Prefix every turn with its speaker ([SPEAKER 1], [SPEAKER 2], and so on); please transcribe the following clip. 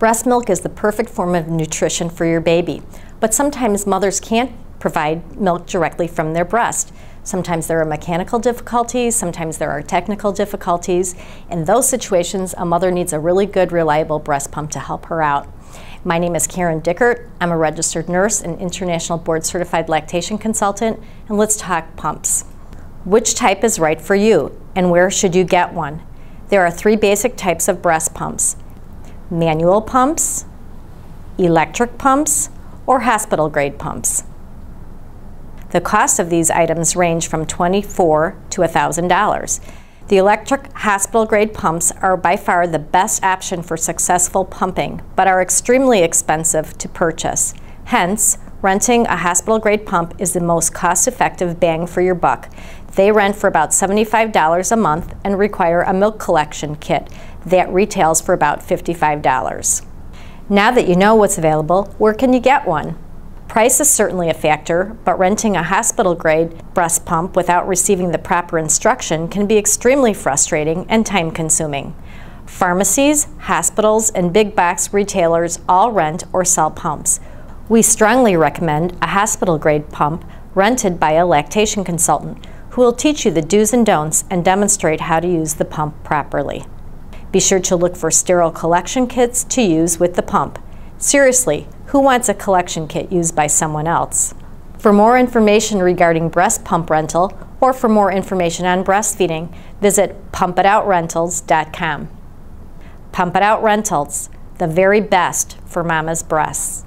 [SPEAKER 1] Breast milk is the perfect form of nutrition for your baby, but sometimes mothers can't provide milk directly from their breast. Sometimes there are mechanical difficulties, sometimes there are technical difficulties. In those situations, a mother needs a really good, reliable breast pump to help her out. My name is Karen Dickert. I'm a registered nurse and international board certified lactation consultant, and let's talk pumps. Which type is right for you, and where should you get one? There are three basic types of breast pumps manual pumps, electric pumps, or hospital grade pumps. The cost of these items range from 24 to $1,000. The electric hospital grade pumps are by far the best option for successful pumping, but are extremely expensive to purchase. Hence, renting a hospital grade pump is the most cost effective bang for your buck. They rent for about $75 a month and require a milk collection kit that retails for about $55. Now that you know what's available, where can you get one? Price is certainly a factor, but renting a hospital grade breast pump without receiving the proper instruction can be extremely frustrating and time consuming. Pharmacies, hospitals, and big box retailers all rent or sell pumps. We strongly recommend a hospital grade pump rented by a lactation consultant who will teach you the do's and don'ts and demonstrate how to use the pump properly. Be sure to look for sterile collection kits to use with the pump. Seriously, who wants a collection kit used by someone else? For more information regarding breast pump rental or for more information on breastfeeding, visit pumpitoutrentals.com. Pump It Out Rentals, the very best for mama's breasts.